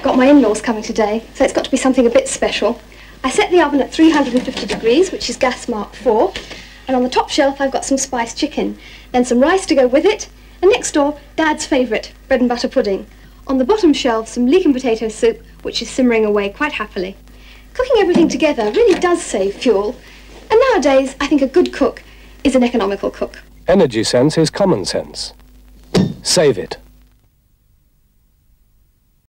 I've got my in-laws coming today, so it's got to be something a bit special. I set the oven at 350 degrees, which is gas mark 4, and on the top shelf I've got some spiced chicken, then some rice to go with it, and next door, Dad's favourite, bread and butter pudding. On the bottom shelf, some leek and potato soup, which is simmering away quite happily. Cooking everything together really does save fuel, and nowadays I think a good cook is an economical cook. Energy sense is common sense. Save it.